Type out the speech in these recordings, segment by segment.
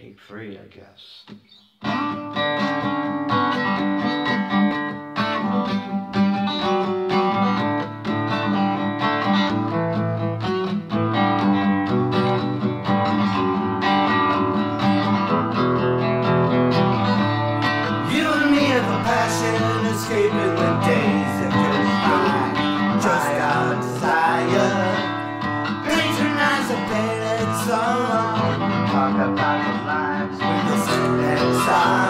take three, I guess. escaping the days that. Just patronize a pain times when you sit inside.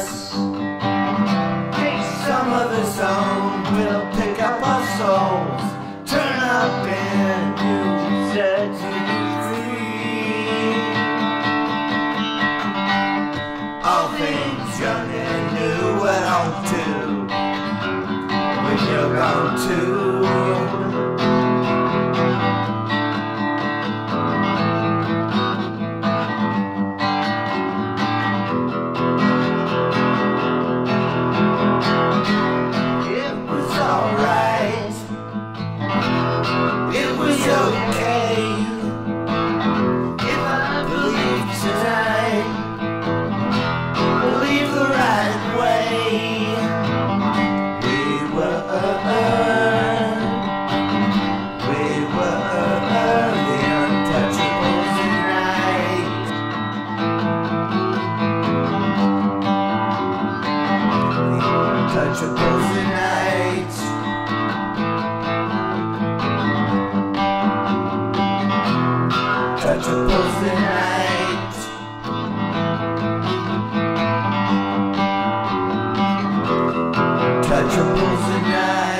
tonight. Believe the right way. We were, we were the untouchables tonight. The untouchables tonight. triples a night.